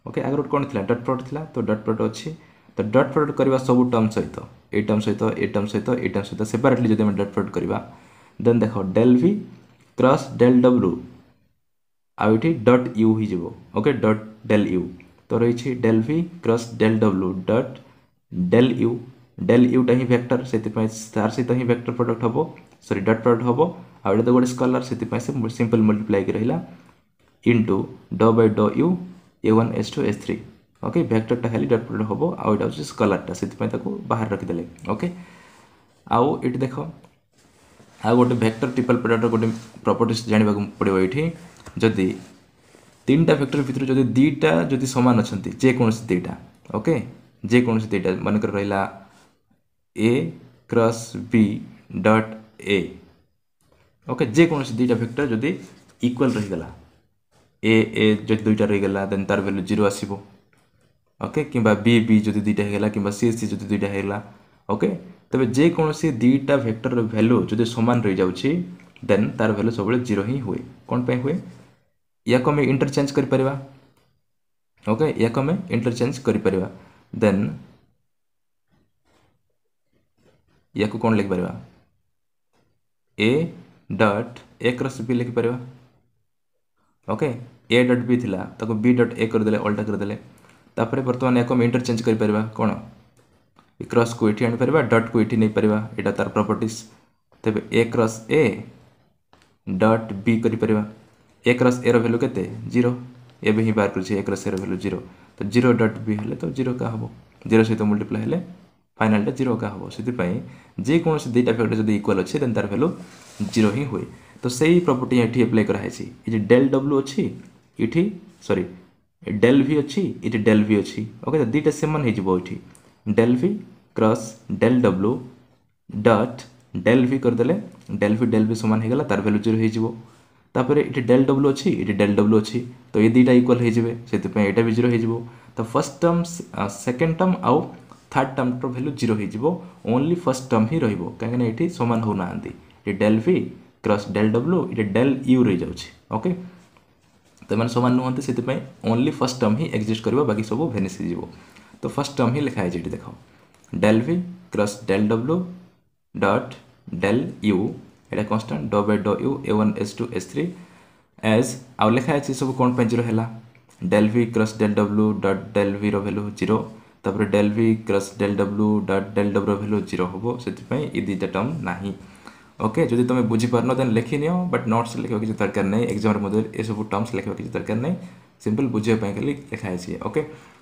ओके आगे कौन थी डट प्रडक्ट थी तो डट प्रडक्ट अच्छी तो डट प्रडक्ट करवा सब टर्म सहित ए टर्म सहित ए टर्म सहित ए टर्म सहित सेपरेटली जो डट प्रडक्ट करवा देन देख डेल भि क्रस डेल डब्ल्यू ଆଉ ଏଠି ଡଟ୍ ୟୁ ହେଇଯିବ ଓକେ ଡଟ୍ ଡେଲ୍ ୟୁ ତ ରହିଛି ଡେଲ୍ ଭି କ୍ରସ୍ ଡେଲ୍ ଡବ୍ଲ୍ୟୁ ଡଟ୍ ଡେଲ୍ ୟୁ ଡେଲ୍ ୟୁଟା ହିଁ ଭେକ୍ଟର ସେଥିପାଇଁ ତାର ସହିତ ହିଁ ଭେକ୍ଟର ପ୍ରଡ଼କ୍ଟ ହେବ ସରି ଡଟ୍ ପ୍ରଡ଼କ୍ଟ ହେବ ଆଉ ଏଇଟା ତ ଗୋଟେ ସ୍କଲାର ସେଥିପାଇଁ ସେ ସିମ୍ପଲ୍ ମଲ୍ଟିପ୍ଲାଏ ହେଇକି ରହିଲା into d by d u e one h two h three okay ଭେକ୍ଟରଟା ଖାଲି ଡଟ୍ ପ୍ରଡ଼କ୍ଟ ହେବ ଆଉ ଏଇଟା ହେଉଛି ସ୍କଲାରଟା ସେଥିପାଇଁ ତାକୁ ବାହାରେ ରଖିଦେଲେ ଓକେ ଆଉ ଏଠି ଦେଖ ଆଉ ଗୋଟେ ଭେକ୍ଟର ଟ୍ରିପଲ୍ ପ୍ରଡ଼କ୍ଟର ଗୋଟେ ପ୍ରପର୍ଟିସ୍ ଜାଣିବାକୁ ପଡ଼ିବ ଏଇଠି ଯଦି ତିନିଟା ଭେକ୍ଟର ଭିତରୁ ଯଦି ଦୁଇଟା ଯଦି ସମାନ ଅଛନ୍ତି ଯେକୌଣସି ଦୁଇଟା ଓକେ ଯେକୌଣସି ଦୁଇଟା ମନେକର ରହିଲା a cross b dot a okay ଯେକୌଣସି ଦୁଇଟା ଭେକ୍ଟର ଯଦି ଇକ୍ୱାଲ୍ ରହିଗଲା ଏ ଏ ଯଦି ଦୁଇଟା ରହିଗଲା ଦେନ୍ ତାର ଭ୍ୟାଲୁ ଜିରୋ ଆସିବ ଓକେ କିମ୍ବା ବି ବି ଯଦି ଦୁଇଟା ହେଇଗଲା କିମ୍ବା ସି ସି ଯଦି ଦୁଇଟା ହେଇଗଲା ଓକେ ତେବେ ଯେକୌଣସି ଦୁଇଟା ଭେକ୍ଟରର ଭ୍ୟାଲୁ ଯଦି ସମାନ ରହିଯାଉଛି ଦେନ୍ ତାର ଭ୍ୟାଲୁ ସବୁବେଳେ ଜିରୋ ହିଁ ହୁଏ କ'ଣ ପାଇଁ ହୁଏ ୟାକୁ ଆମେ ଇଣ୍ଟରଚେଞ୍ଜ କରିପାରିବା ଓକେ ୟାକୁ ଆମେ ଇଣ୍ଟରଚେଞ୍ଜ କରିପାରିବା ଦେନ୍ ୟାକୁ କ'ଣ ଲେଖିପାରିବା a dot a cross b ଲେଖିପାରିବା okay A dot b ଥିଲା ତାକୁ ବି ଡଟ୍ ଏ କରିଦେଲେ ଅଲ୍ଟା କରିଦେଲେ ତାପରେ ବର୍ତ୍ତମାନ ୟାକୁ ଆମେ ଇଣ୍ଟରଚେଞ୍ଜ କରିପାରିବା କ'ଣ କ୍ରସ୍କୁ ଏଠି ଆଣିପାରିବା ଡଟ୍କୁ ଏଠି ନେଇପାରିବା ଏଇଟା ତାର ପ୍ରପର୍ଟିସ୍ ତେବେ ଏ କ୍ରସ୍ ଏ ଡଟ୍ ବି କରିପାରିବା ए क्रस ए रैल्यू के ज़ीरो एवं ही बाहर कर a cross a value zero तो ज़ीरो डट बी हेल्ले तो ज़ीरो क्या हम ज़ीरो सहित मल्टीप्लाई हेल्ले फाइनालटा ज़ीरो क्या हम से जेकोसी दुईटा फैक्टर जब इक्वाल अच्छे देन तार भैल्यू ज़ीरो ही हुए तो सही प्रपर्टी ये एप्लाय कराई ये डेल डब्ल्यू अच्छी ये सरी डेल भी अच्छी ये डेल भी अच्छी ओके दुईटा सेमान हो डेल भी cross del W dot del v करदे डेल भी डेल भी सामान होगा तार भैल्यू ज़ीरो हो ତାପରେ ଏଠି ଡେଲ୍ ଡବ୍ଲୁ ଅଛି ଏଠି ଡେଲ୍ ଡବ୍ଲୁ ଅଛି ତ ଏ ଦୁଇଟା ଇକ୍ୱାଲ୍ ହେଇଯିବେ ସେଥିପାଇଁ ଏଇଟା ବି ଜିରୋ ହେଇଯିବ ତ ଫର୍ଷ୍ଟ ଟର୍ମ ସେକେଣ୍ଡ ଟର୍ମ ଆଉ ଥାର୍ଡ଼ ଟର୍ମର ଭ୍ୟାଲୁ ଜିରୋ ହେଇଯିବ ଓନ୍ଲି ଫର୍ଷ୍ଟ ଟର୍ମ ହିଁ ରହିବ କାହିଁକିନା ଏଠି ସମାନ ହେଉନାହାନ୍ତି ଏଠି ଡେଲ୍ ଭି କ୍ରସ୍ ଡେଲ୍ ଡବ୍ଲୁ ଏଠି ଡେଲ୍ ୟୁ ରହିଯାଉଛି ଓକେ ତ ଏମାନେ ସମାନ ନୁହନ୍ତି ସେଥିପାଇଁ ଓନ୍ଲି ଫର୍ଷ୍ଟ ଟର୍ମ ହିଁ ଏକ୍ଜିଷ୍ଟ କରିବ ବାକି ସବୁ ଭେନିସ୍ ହେଇଯିବ ତ ଫର୍ଷ୍ଟ ଟର୍ମ ହିଁ ଲେଖା ହେଇଛି ଏଠି ଦେଖ del v cross del w dot del u এটা constant d by d u a one s two s three age ଆଉ ଲେଖା ଅଛି ସବୁ କ'ଣ ପାଇଁ ଜିରୋ ହେଲା? ଡେଲ୍ ଭି cross del W dot del ଭିର ଭ୍ୟାଲୁ ଜିରୋ ତାପରେ ଡେଲ୍ ଭି cross del W dot del ଡବ୍ଲୁର ଭ୍ୟାଲୁ ଜିରୋ ହେବ ସେଥିପାଇଁ ଏ ଦୁଇଟା ଟର୍ମ ନାହିଁ। ଓକେ ଯଦି ତୁମେ ବୁଝିପାରୁନ ଦେନ୍ ଲେଖିନିଅ ବଟ୍ ନୋଟ୍ସ ଲେଖିବା କିଛି ଦରକାର ନାହିଁ ଏକ୍ଜାମ୍ରେ ମଧ୍ୟ ଏସବୁ ଟର୍ମସ୍ ଲେଖିବା କିଛି ଦରକାର ନାହିଁ ସିମ୍ପଲ୍ ବୁଝିବା ପାଇଁ ଖାଲି ଲେଖା ହେଇଛି ଓକେ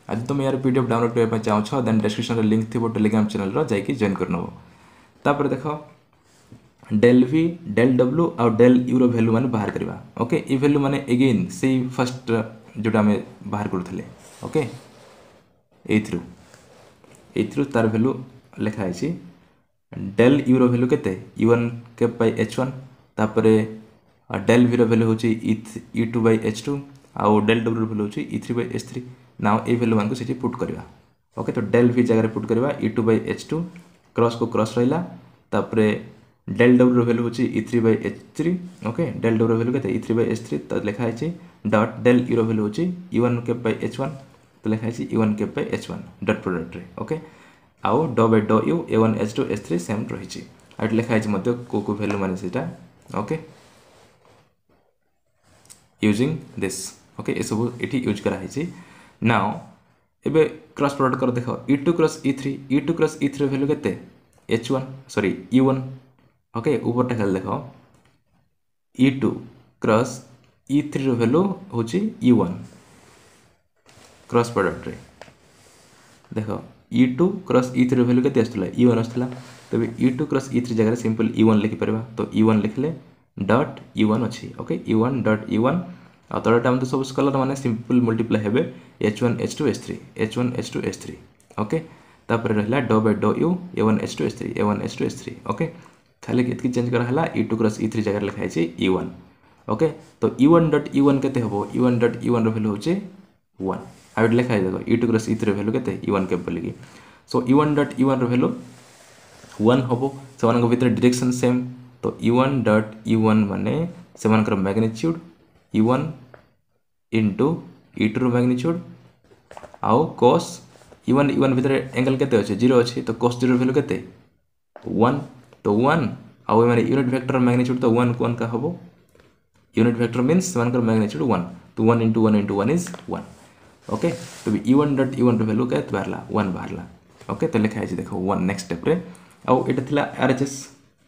ଆଜି ତୁମେ ୟାର ପି ଡି ଏଫ୍ ଡାଉନଲୋଡ଼ କରିବା ପାଇଁ ଚାହୁଁଛ ଦେନ୍ ଡେସ୍କ୍ରିପ୍ସନ୍ରେ ଲିଙ୍କ୍ ଥିବ ଟେଲିଗ୍ରାମ୍ ଚ୍ୟାନେଲ୍ର ଯାଇକି ଜଏନ୍ କରିନେବ। ତାପରେ ଦେଖ ଡେଲ୍ ଭି ଡେଲ୍ ଡବ୍ଲୁ ଆଉ ଡେଲ୍ ୟୁର ଭ୍ୟାଲୁ ମାନେ ବାହାର କରିବା। ଓକେ ଏ ଭ୍ୟାଲୁ ମାନେ ଏଗେନ୍ ସେଇ ଫାର୍ଷ୍ଟ ଯେଉଁଟା ଆମେ ବାହାର କରୁଥିଲେ। ଓକେ ଏଇଥିରୁ। ଏଇଥିରୁ ତାର ଭ୍ୟାଲୁ ଲେଖା ହେଇଛି। ଡେଲ୍ ୟୁର ଭ୍ୟାଲୁ କେତେ? U one cap by h one ତାପରେ ଡେଲ୍ ଭିର ଭ୍ୟାଲୁ ହେଉଛି e two by h two ଆଉ ଡେଲ୍ ଡବ୍ଲ୍ୟୁର ଭ୍ୟାଲୁ ହେଉଛି e three by h three ନା ଏଇ ଭ୍ୟାଲୁମାନଙ୍କୁ ସେଠି ପୁଟ୍ କରିବା। ଓକେ ତ ଡେଲ୍ ଭି ଜାଗାରେ ପୁଟ୍ କରିବା e two by h two କ୍ରସ୍କୁ cross ରହିଲା। ତାପରେ ডেল ডব্লুর ভ্যালু হচ্ছে E three by H three okay del ডব্লুর value কেতে E three by H three তো লেখা হয়েছে ডট ডেল ইর ভ্যালু হচ্ছে E one cap by H one তো লেখা হয়েছে E one cap by H one dot প্রোডক্টরে ওকে আউ d by d u A one H two H three same রয়েছে আর এটি লেখা হয়েছে মধ্যে কেউ কেউ ভ্যালু মানে সেটা ওকে ইউজিং দিস ওকে এসবু এটি ইউজ করা হয়েছে নাও এবে ক্রস প্রডক্ট কর দেখ E two cross E three E two cross E three value কেতে H one sorry E one ওকে উপরটা খেলে দেখ ই টু ক্রস ই থ্রির ভ্যালু হচ্ছে ই ওয়ান ক্রস প্রডক্টরে দেখ ই টু ক্রস ই থ্রির ভ্যালু কেতে আসুলা ই ওয়ান আসুলা তবে E two cross E three জায়গায় সিম্পল ই ওয়ান লিখিপার তো ই ওয়ান লিখলে ডট ই ওয়ান অছি okay E one dot E one ଆଉ ତଳଟା ଆମେ ତ ସବୁ ସ୍କଲର ମାନେ ସିମ୍ପଲ୍ ମଲ୍ଟିପ୍ଲାଏ ହେବେ H one H two H three H one H two H three okay ତାପରେ ରହିଲା d by d u A one H two H three A one H two H three okay खाली इतक change कराला इ two cross इ three जगह लिखा है इ ओन ओके तो इ ओन डट इ ओन के ओन डट इ ओन रैल्यू हूँ वन आउ लिखाई देख e two cross e three value के ओन के बोल की सो इ ओन डट इ ओन रैल्यू वन हम से भितर डिरेक्शन सेम तो इ ओन डट इ ओन मैंने से magnitude e one into e two magnitude आउ कस इ ओन इ ओन भितर एंगल के ज़ीरो अच्छे तो कस ज़ीरो भैल्यू के वन तो वन आउ एम यूनिट वेक्टर मैग्नीट्यूड तो वन वन का हम unit vector mean one magnitude one तो one into one into one is one okay तो u one dot u value क्या बाहर वन बाहर ओके तो लिखाई देख वन नेक्स्ट स्टेप्रे आउ यहाँ R H S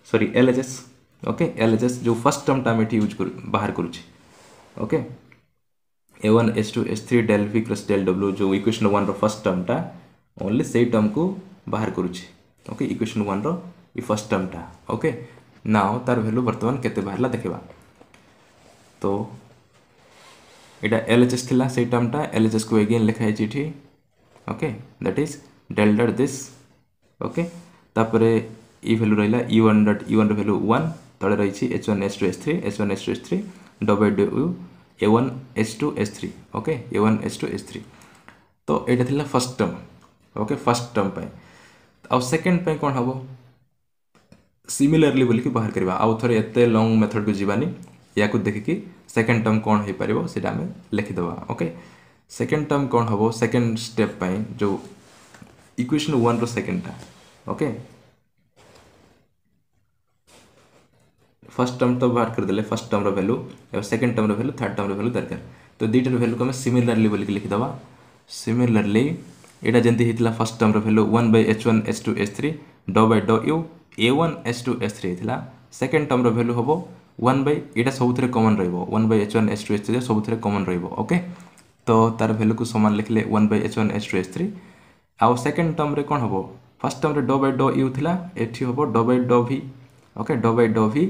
sorry L H S okay L H S जो फ़र्स्ट टर्म टाइम ये यूज़ कर, बाहर करुच्छे okay e one s two s three del v plus del W जो इक्वेशन वन रो term टा ओनली से term को बाहर करुच्छे ओके इक्वेशन वन रो ଇ ଫାର୍ଷ୍ଟ ଟର୍ମଟା ଓକେ ନାଓ ତାର ଭ୍ୟାଲୁ ବର୍ତ୍ତମାନ କେତେ ବାହାରିଲା ଦେଖିବା। ତ ଏଇଟା ଏଲ୍ ଏଚ୍ ଏସ୍ ଥିଲା ସେଇ ଟର୍ମଟା ଏଲ୍ ଏଚ୍ ଏସ୍କୁ ଏଗେନ୍ ଲେଖା ହେଇଛି ଏଠି। Okay that is del dot this okay ତାପରେ ଇ ଭ୍ୟାଲୁ ରହିଲା ଇ ୱାନ୍ ଡଟ୍ ଇ ୱାନ୍ର ଭ୍ୟାଲୁ ୱାନ୍ ତଳେ ରହିଛି h one h two h three h one h two h three double W e one h two h three okay e one h two h three ତ ଏଇଟା ଥିଲା first term okay first term ପାଇଁ। ଆଉ second ପାଇଁ କ'ଣ ହେବ? बोलिकी बाहर करवा आउ थे एत लंग मेथड को जीवानी या देखिकी सेकेंड टर्म कौन हो पार लिखिदे ओके सेकेंड टर्म कौन हम सेकेंड स्टेप जो इक्वेशन वन रेकेंडटा ओके फ़र्स्ट टर्म तो बाहर करदे फ़र्स्ट टर्म रैल्यू और second term value third term value दरकार। तो दुईटार भैल्यू को सिमिलारली बोलिक लिखिदे सिमिलारली यहाँ जमी first term value one by h one h two h three d by d u e one h two h three ଥିଲା second ଟର୍ମର value ହେବ one by ଏଇଟା ସବୁଥିରେ କମନ୍ ରହିବ one by h one h two h three ସବୁଥିରେ common ରହିବ okay ତ ତା'ର ଭ୍ୟାଲ୍ୟୁକୁ ସମାନ ଲେଖିଲେ one by h one h two h three ଆଉ ସେକେଣ୍ଡ ଟର୍ମରେ କ'ଣ ହେବ ଫାର୍ଷ୍ଟ ଟର୍ମରେ ଡ ବାଇ ଡ ୟୁ ଥିଲା ଏଠି ହେବ d by d v okay d by d v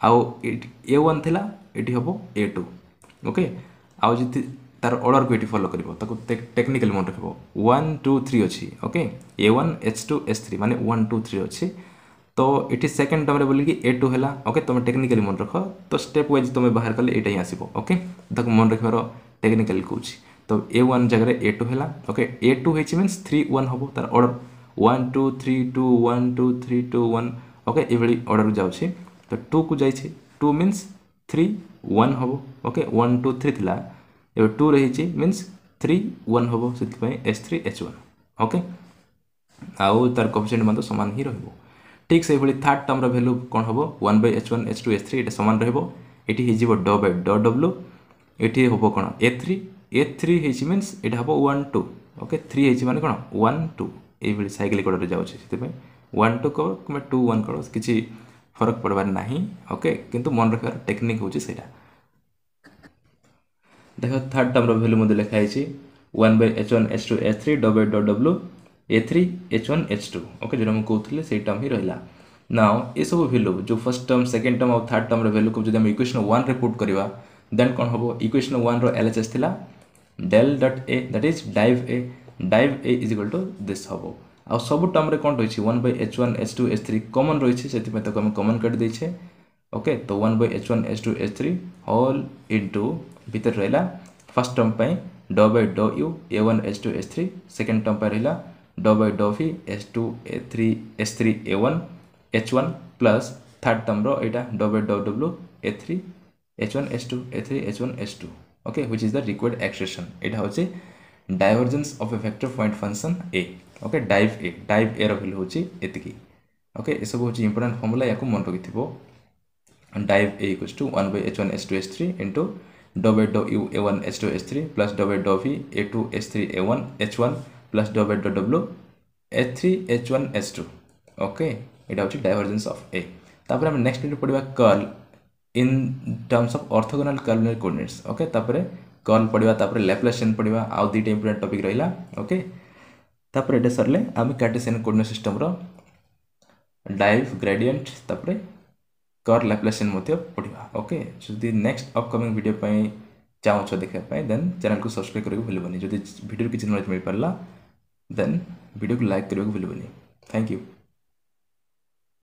ଆଉ ଏ ୱାନ୍ ଥିଲା ଏଠି ହେବ ଏ ଟୁ ଓକେ ଆଉ ଯଦି ତାର ଅର୍ଡ଼ରକୁ ଏଠି ଫଲୋ କରିବ ତାକୁ ଟେକ୍ନିକାଲି ମନେ ରଖିବ ୱାନ୍ ଟୁ ଥ୍ରୀ ଅଛି okay e one h two h three ମାନେ ୱାନ୍ ଟୁ ଥ୍ରୀ ଅଛି তো এটি সেকেন্ড টর্মে বলিকি এ টু হল ওকে তুমি টেকনিকালি মনে রখ তো স্টেপ ওয়াইজ তুমি বাহার কলে এইটা হি আসব ওকে তাকে মনে রাখবার টেকনিকালি কৌছি তো এ ওয়ান জায়গায় এ টু হল ওকে এ টু হয়েছে মিন্স থ্রি ওয়ান হব তার order one two three two one two three two one okay এইভাবে অর্ডর যাচ্ছে তো টু কু যাইছে টু মিন্স থ্রি ওয়ান হব ওকে ওয়ান টু থ্রি লা এবার টু রয়েছে মিন্স থ্রি ওয়ান হব সেপাই s three h one okay আউ তার কফিসিয়েন্ট মান তো সমান হি রহব ঠিক সেইভাবে থার্ড টর্মর ভ্যালু কোণ হব one by h one h two h three এটা সমান রহব এটি হয়ে ড বাই ড ডব্লু এটি হব কোণ এ থ্রি এ থ্রি হয়েছি মিন্স এটা হব ওয়ান টু ওকে থ্রি হয়েছি মানে কোণ ওয়ান টু এইভাবে সাইকেল কোড়ে যাচ্ছে সেপাই ওয়ান টু কর কিংবা টু ওয়ান কর কিছু ফরক পড়বার না ওকে কিন্তু মনে রাখার টেকনিক হচ্ছে সেটা দেখ থার্ড টর্মর ভ্যালু মধ্যে লেখা হয়েছে one by h one h two h three double dot W A three H one H two okay जो मुझे कहते से टर्म ही रहा नाउ ये सब भैल्यू जो फर्स्ट टर्म सेकेंड टर्म और थार्ड टर्म भैल्यू को जब इक्वेशन वन रे पुट करवा देन कौन हम equation one L H S del dot A that is div A div A is equal to this हम ଆଉ ସବୁ ଟର୍ମରେ କ'ଣ ରହିଛି one by H one H two H three common ରହିଛି ସେଥିପାଇଁ ତାକୁ ଆମେ କମନ୍ କାଟିଦେଇଛେ ଓକେ ତ one by H one H two H three whole into ଭିତରେ ରହିଲା ଫାର୍ଷ୍ଟ ଟର୍ମ ପାଇଁ d by d u A one H two H three second term ପାଇଁ ରହିଲା d by d v s two e three s three e one h one plus third टर्म्र एटा डॉ डब W e three h one h two e three h one h two okay which is the required expression एटा हूँ divergence of a vector point function a okay div a div a value हूँ ये okay सब हूँ important formula या मन रखि div A equals to one by H one S two H three into D by do U A H two S three plus do by do V A two S three A H one plus do by W H three H one H two okay यहाँ हूँ divergence of A तापर आम next video पढ़ा curl in terms of orthogonal curvilinear coordinates okay curl पढ़ा तापर Laplacian पढ़ा आउ दुईटा इंपोर्टाट टपिक रहा ओके तापर ये सरले आम Cartesian coordinate system div gradient तापर कर लाप्लासियन पढ़ा ओके जदि नेक्स्ट अपकमिंग वीडियो चाहूँ देखापी देन चैनल को सब्सक्राइब करने भूलबनी जब भिडियो किसी नलेज मिल पारा देन वीडियो को लाइक करने भूलबनी थैंक यू